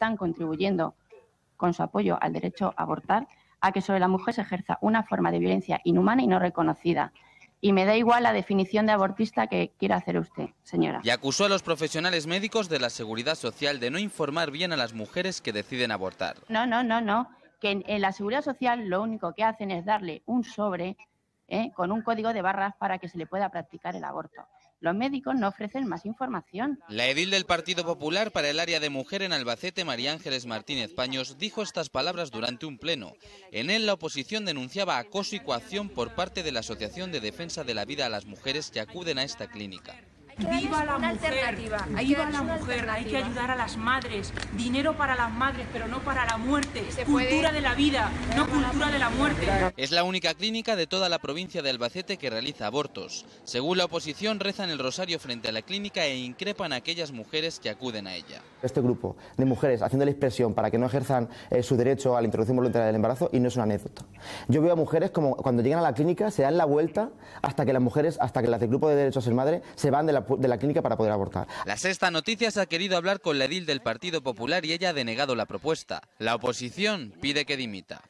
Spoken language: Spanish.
están contribuyendo con su apoyo al derecho a abortar a que sobre la mujer se ejerza una forma de violencia inhumana y no reconocida. Y me da igual la definición de abortista que quiera hacer usted, señora. Y acusó a los profesionales médicos de la seguridad social de no informar bien a las mujeres que deciden abortar. No, no, no, no. Que en, en la seguridad social lo único que hacen es darle un sobre ¿eh? con un código de barras para que se le pueda practicar el aborto. Los médicos no ofrecen más información. La edil del Partido Popular para el área de mujer en Albacete, María Ángeles Martínez Paños, dijo estas palabras durante un pleno. En él la oposición denunciaba acoso y coacción por parte de la Asociación de Defensa de la Vida a las Mujeres que acuden a esta clínica. Viva la mujer, viva la mujer, hay que ayudar a las madres, dinero para las madres, pero no para la muerte, cultura de la vida, no cultura de la muerte. Es la única clínica de toda la provincia de Albacete que realiza abortos. Según la oposición, rezan el rosario frente a la clínica e increpan a aquellas mujeres que acuden a ella. Este grupo de mujeres haciendo la expresión para que no ejerzan eh, su derecho a la interrupción voluntaria del embarazo y no es una anécdota. Yo veo a mujeres como cuando llegan a la clínica se dan la vuelta hasta que las mujeres, hasta que las del grupo de derechos a ser madre se van de la de la clínica para poder abortar. La sexta noticias ha querido hablar con la edil del Partido Popular y ella ha denegado la propuesta. La oposición pide que dimita.